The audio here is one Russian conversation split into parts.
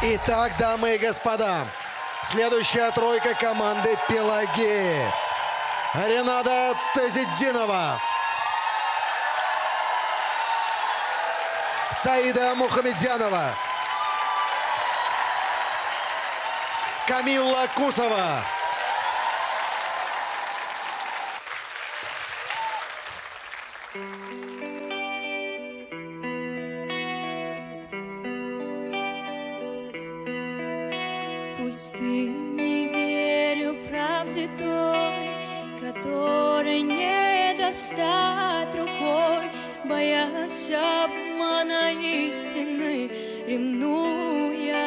Итак, дамы и господа, следующая тройка команды «Пелагеи». Ренада Тазиддинова. Саида Мухамедзянова. Камилла Кусова. Пусть ты не верю правде той, которой не достать рукой, боясь обмана истины, ревнуя.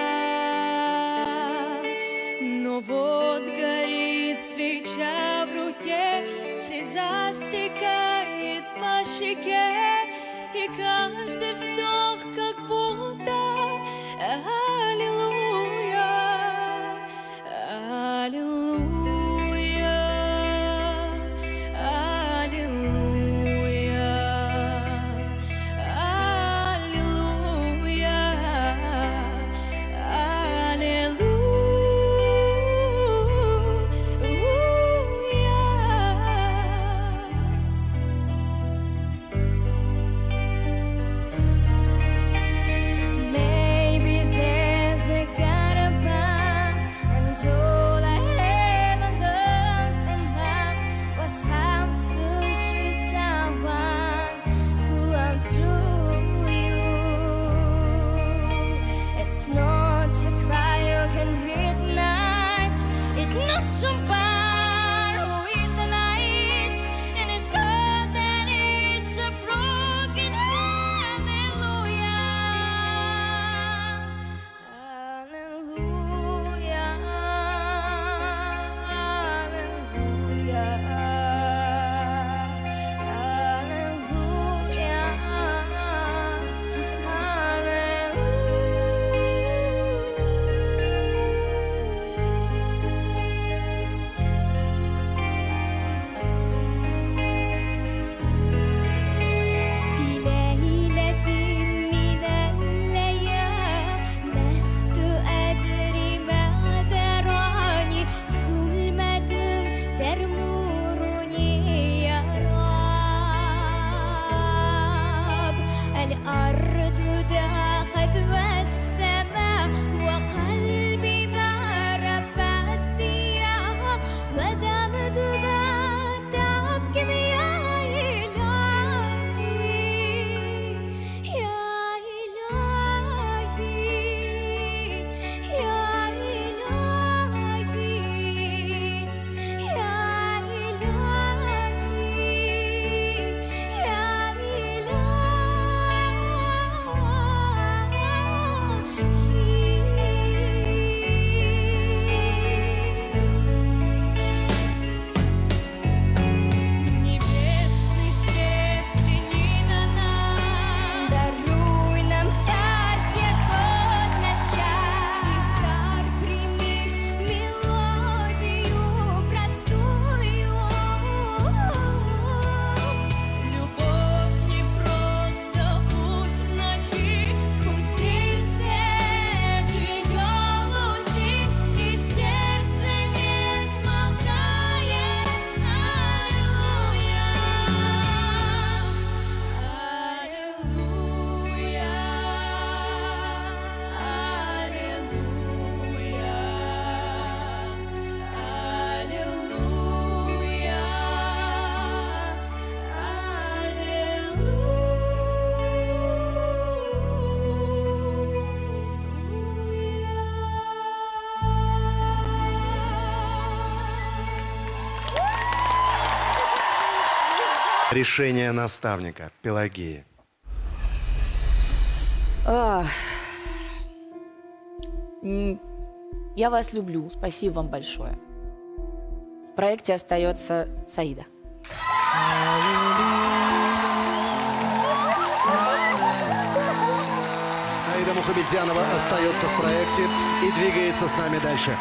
Но вот горит свеча в руке, слеза стекает по щеке, и каждый вздох got somebody. Решение наставника Пелагеи. А, Я вас люблю. Спасибо вам большое. В проекте остается Саида. Саида Мухамедзянова остается в проекте и двигается с нами дальше.